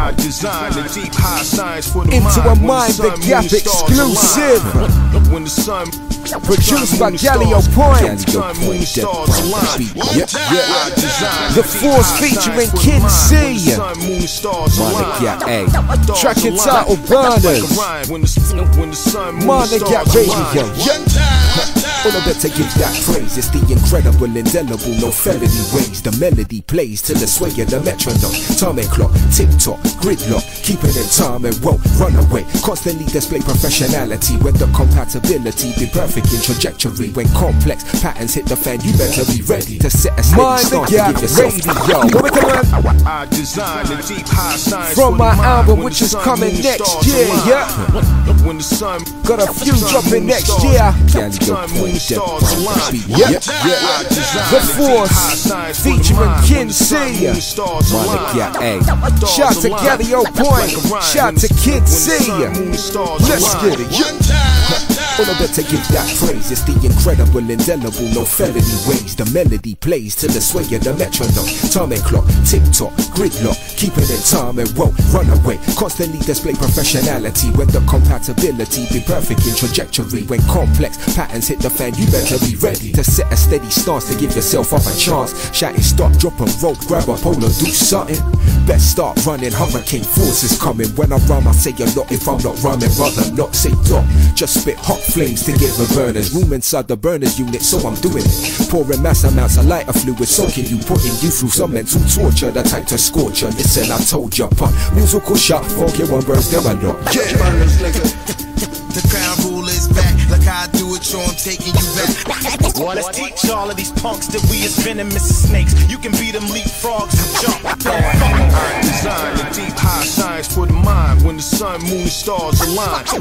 I design the deep high science for the Into mind. a mind, the gap exclusive. When the sun Produced by Galileo Point. Yep, yep. The Force featuring Kincee. Monica A. Track entitled Burners. Monica Radio. All of better give that praise. It's the incredible, indelible, no felony ways. The melody plays to the sway of the metronome. Time and clock, tick tock, gridlock. Keep it in time and won't run away. Constantly display professionality when the compatibility be perfect in trajectory. When complex patterns hit the fan, you better be ready to set a steady Mind the stance to gap give yourself radio. What we talking I design the deep high science From my mind. album, which is coming next year, align. yeah. When the sun Got a few dropping next stars- year. sun, moon, stars align. Yep, I The Force high science for the featuring mind. Kin When the C. moon, stars align. Monica A. Shout to align. Giallopoint. Like a rhyme. Shout to the- Kincee. sun, moon, stars Let's get it. All of better give that praise. It's the incredible, indelible, no felony ways. The melody plays to the sway of the metronome. Time and clock, tick tock, gridlock. Keep it in time and won't run away. Constantly display professionality when the compatibility be perfect in trajectory. When complex patterns hit the fan, you better be ready to set a steady stance to give yourself up a chance. Shouting, stop, drop and roll, grab a pole and do something. Best start running, hurricane force is coming. When I rhyme, I say a lot. If I'm not rhyming, rather not say dot. Just spit hot flames to get the burners. Room inside the burners unit, so I'm doing it. Pouring mass amounts of lighter fluid, soaking you, putting you through some mental torture. The type to scorch you. Listen, I told you, pun. Musical shot, funky one burst, them a lot. Yeah. How I do it, yo, I'm taking you back. Well, let's teach all of these punks that we is venomous as snakes. You can beat them leapfrogs and jump. I design the deep high science for the mind. When the sun, moon, stars align. So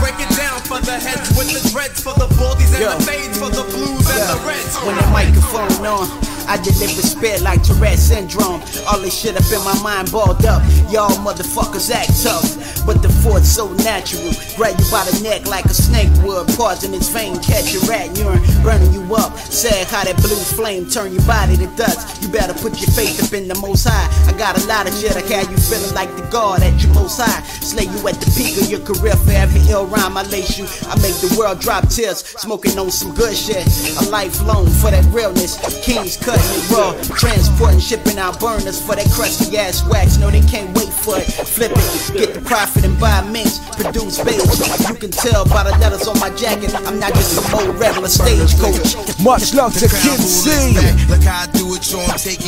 break it down for the heads with the dreads, for the baldies and the fades, for the blues and the reds. When the microphone on, I deliver spit like Tourette syndrome. All this shit up in my mind balled up. Y'all motherfuckers act tough, but the fort's so natural. Grab you by the neck like a snake would, pausing its vein, catch your rat urine, burning you up. Sad how that blue flame turn your body to dust. You better put your faith up in the most high. I got a lot of shit I have you feeling like the God at your most high. Slay you at the peak of your career for every ill rhyme I lace you. I make the world drop tears, smoking on some good shit. A lifelong for that realness. Kings cutting it raw, transporting, shipping out burners for that crusty ass wax. No, they can't wait for it. Flip it, get the profit and buy mints. Produce babes. You can tell by the letters on my jacket. I'm not just some old regular stagecoach. Much love to Kincee. is how I do it, yo, I'm taking you back. Well,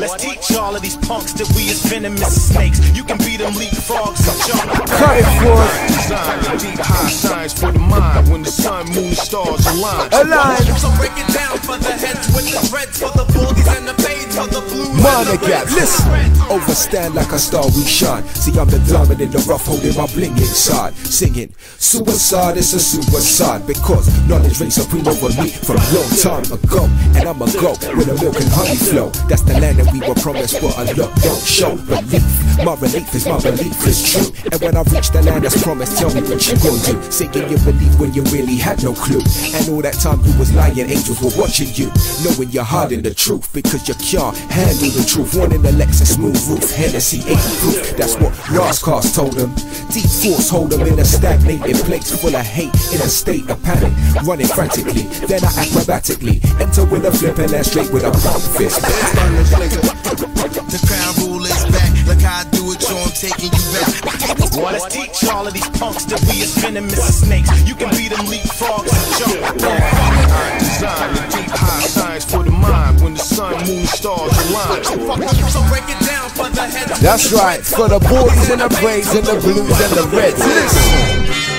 let's teach all of these punks that we is venomous snakes. You can beat them leapfrogs and jump. Cut it for us. Deep high science for the mind. When the sun, moon, stars align. Align. So break it down for the heads with the dreads, for the baldies and the fades, for the the Monica, listen. Overstand like a star, we shine. See, I'm the diamond in the rough, holding my bling inside. Singing, suicide is a suicide because knowledge reigns supreme over me from long time ago. And I'm a go with a milk and honey flow. That's the land that we were promised, but a look don't show belief. My relief is my belief is true. And when I reach the land that's promised, tell me what you gon' do. Saying you believe when you really had no clue. And all that time you was lying, angels were watching you. Knowing you're hiding the truth because you can't handle the truth. In the Lexus smooth roof, Hennessy 80 proof. That's what Roscars told them. Deep force hold them in a stagnated place full of hate in a state of panic. Running frantically, then I acrobatically enter with a flip and then straight with a pump fist. The crown rule is back. Like how I do it, yo, I'm taking you back. Well, let's teach all of these punks that we is venomous as snakes. You can beat them leapfrogs and jump. I design the deep high science for the mind. When the sun, moon, stars align. So break it down for the heads. That's right, for the boys and the braids and the blues and the reds. Listen.